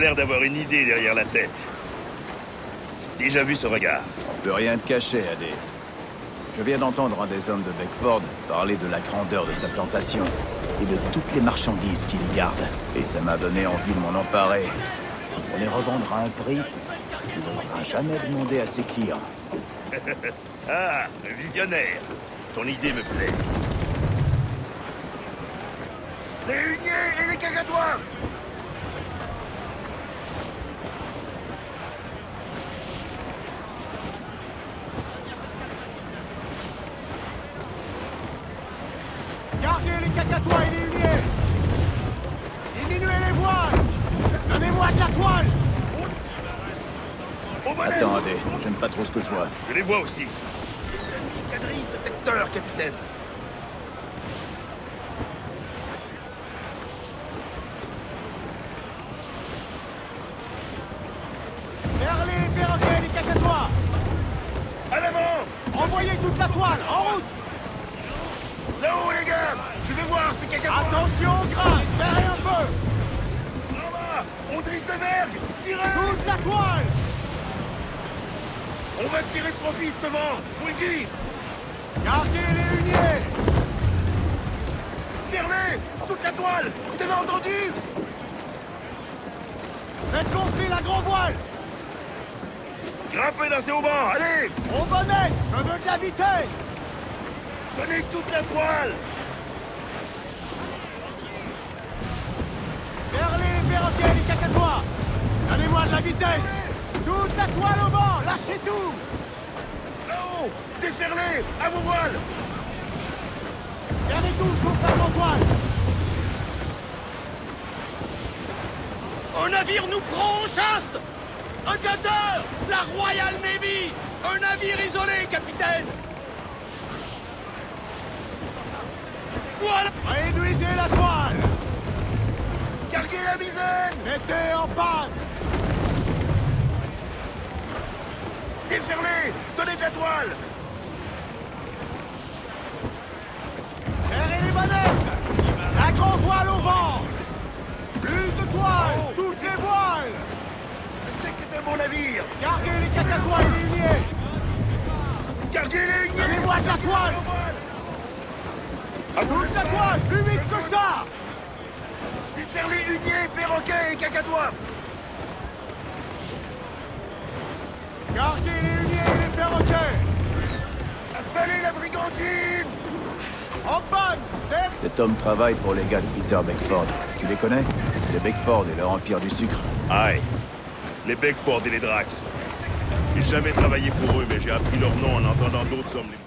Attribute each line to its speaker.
Speaker 1: l'air d'avoir une idée derrière la tête. Déjà vu ce regard.
Speaker 2: Peut rien te cacher, Adé. Je viens d'entendre un des hommes de Beckford parler de la grandeur de sa plantation et de toutes les marchandises qu'il y garde. Et ça m'a donné envie de m'en emparer. Pour les revendre à un prix qu'il n'osera jamais demander à ses clients.
Speaker 1: ah, visionnaire. Ton idée me plaît. Les huniers et les cagatoires
Speaker 3: Gardez les cacatois et les huniers Diminuez les voiles. Donnez-moi de la toile
Speaker 2: Adé, j'aime pas trop ce que je vois.
Speaker 1: Je les vois aussi.
Speaker 4: Je quadrille ce secteur, capitaine.
Speaker 3: Merlez les perroquets et les cacatois.
Speaker 1: À l'avant
Speaker 3: Envoyez toute la toile En route Attention, grâce Serrez un peu.
Speaker 1: En bas On drisse de vergue. Tirez.
Speaker 3: Toute la toile.
Speaker 1: On va tirer profit de ce vent. Je vous le dis.
Speaker 3: Gardez les huniers
Speaker 1: Merlez Toute la toile. Vous avez entendu?
Speaker 3: Faites gonfler la grand voile.
Speaker 1: Grimpez dans ces haubans Allez.
Speaker 3: Au bonnet Je veux de la vitesse.
Speaker 1: Prenez toute la toile
Speaker 3: Merlez les perroquets et les cacatois Donnez-moi de la vitesse. Toute la toile au vent Lâchez tout.
Speaker 1: Là-haut Déferlez À vos voiles.
Speaker 3: Gardez tout sauf la toile
Speaker 5: Un navire nous prend en chasse. Un cutter La Royal Navy. Un navire isolé, capitaine. Voilà.
Speaker 3: Réduisez la toile.
Speaker 1: Carguez la misaine.
Speaker 3: Mettez en panne
Speaker 1: Déferlez
Speaker 3: Serrez les manettes. La grand voile au vent. Plus de toile. Toutes les voiles.
Speaker 1: Je que c'est un bon navire.
Speaker 3: Gardez les cacatois et les huniers
Speaker 1: Carguez les huniers
Speaker 3: Donnez-moi de la toile.
Speaker 1: Voiles
Speaker 3: Toute la toile. Plus vite que ça.
Speaker 1: Déferlez huniers, perroquets et cacatois
Speaker 3: Gardez les
Speaker 1: Affalez la brigandine
Speaker 3: En panne Serre-
Speaker 2: Cet homme travaille pour les gars de Peter Beckford. Tu les connais? Les Beckford et leur empire du sucre.
Speaker 1: Aïe Les Beckford et les Drax. J'ai jamais travaillé pour eux, mais j'ai appris leur nom en entendant d'autres hommes les